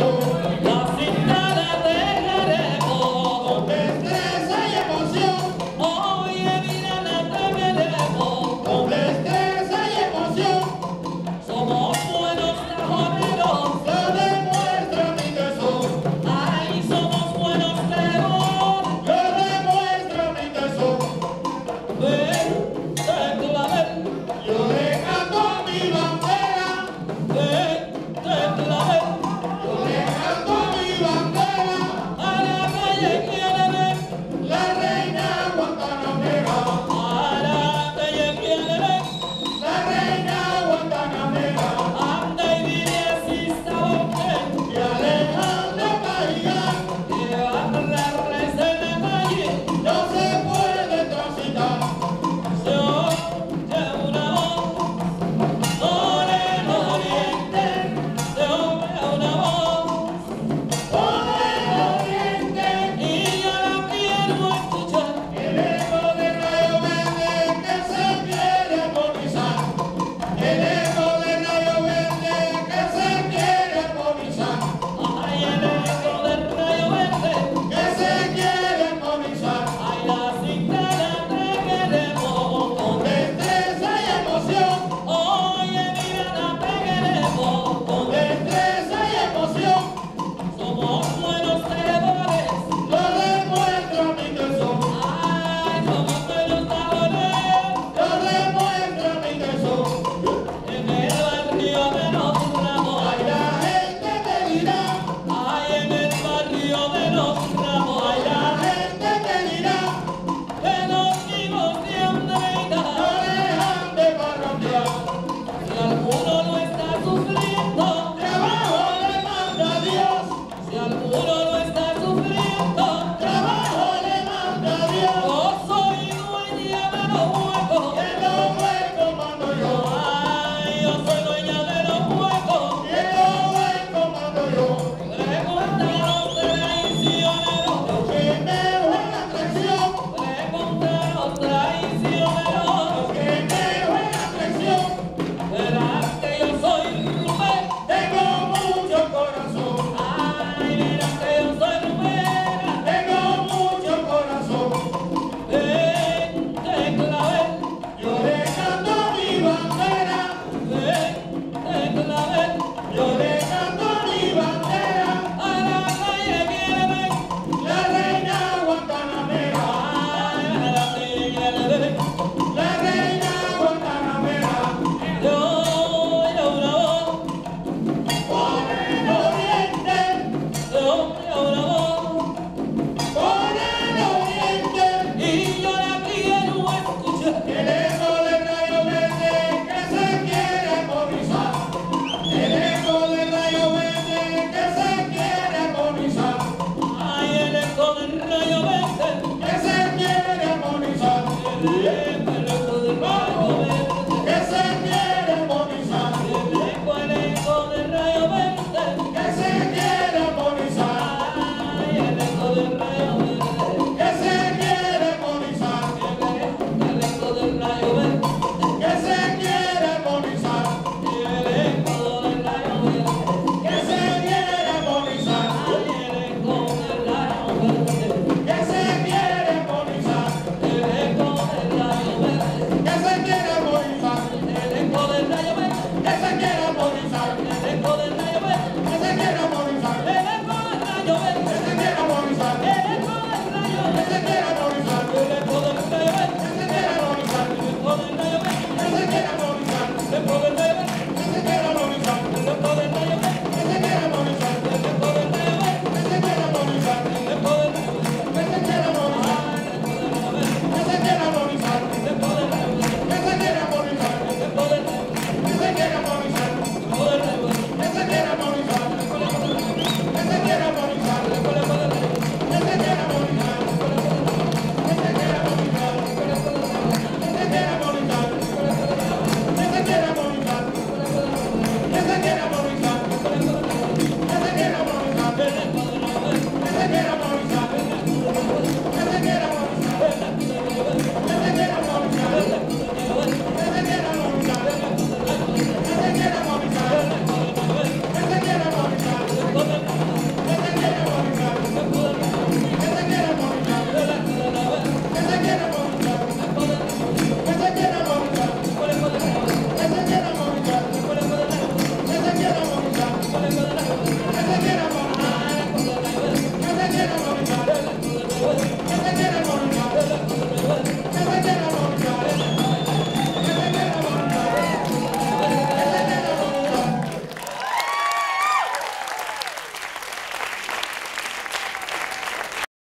Lord. Yeah.